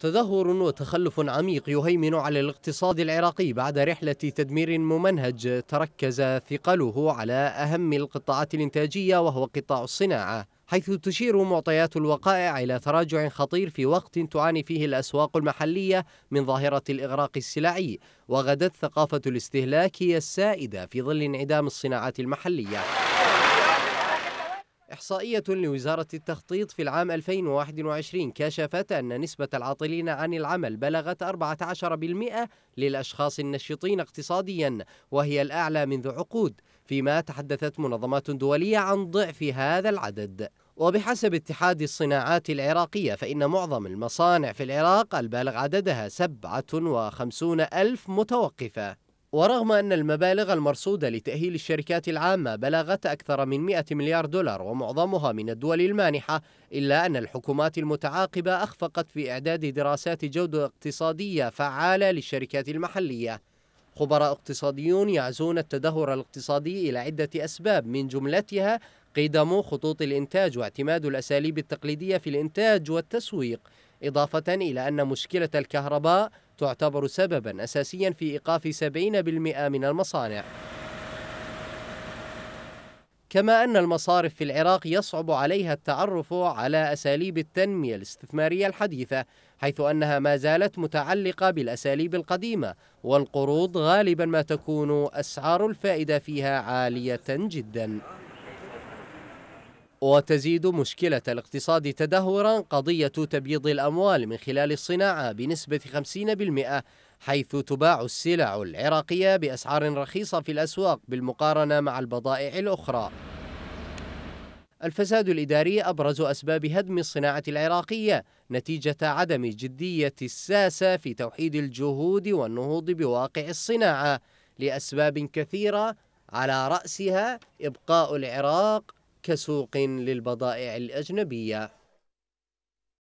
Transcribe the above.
تدهور وتخلف عميق يهيمن على الاقتصاد العراقي بعد رحلة تدمير ممنهج تركز ثقله على أهم القطاعات الإنتاجية وهو قطاع الصناعة حيث تشير معطيات الوقائع إلى تراجع خطير في وقت تعاني فيه الأسواق المحلية من ظاهرة الإغراق السلعي وغدت ثقافة الاستهلاك هي السائدة في ظل انعدام الصناعات المحلية. إحصائية لوزارة التخطيط في العام 2021 كشفت أن نسبة العاطلين عن العمل بلغت 14% للأشخاص النشطين اقتصاديا وهي الأعلى منذ عقود فيما تحدثت منظمات دولية عن ضعف هذا العدد. وبحسب اتحاد الصناعات العراقية فإن معظم المصانع في العراق البالغ عددها 57 ألف متوقفة. ورغم أن المبالغ المرصودة لتأهيل الشركات العامة بلغت أكثر من 100 مليار دولار ومعظمها من الدول المانحة إلا أن الحكومات المتعاقبة أخفقت في إعداد دراسات جودة اقتصادية فعالة للشركات المحلية. خبراء اقتصاديون يعزون التدهور الاقتصادي إلى عدة أسباب من جملتها قدم خطوط الإنتاج واعتماد الأساليب التقليدية في الإنتاج والتسويق إضافة إلى أن مشكلة الكهرباء تعتبر سببا أساسيا في إيقاف 70% من المصانع. كما أن المصارف في العراق يصعب عليها التعرف على أساليب التنمية الاستثمارية الحديثة حيث أنها ما زالت متعلقة بالأساليب القديمة والقروض غالبا ما تكون أسعار الفائدة فيها عالية جدا. وتزيد مشكلة الاقتصاد تدهورا قضية تبييض الأموال من خلال الصناعة بنسبة 50% حيث تباع السلع العراقية بأسعار رخيصة في الأسواق بالمقارنة مع البضائع الأخرى. الفساد الإداري أبرز أسباب هدم الصناعة العراقية نتيجة عدم جدية الساسة في توحيد الجهود والنهوض بواقع الصناعة لأسباب كثيرة على رأسها إبقاء العراق كسوق للبضائع الأجنبية.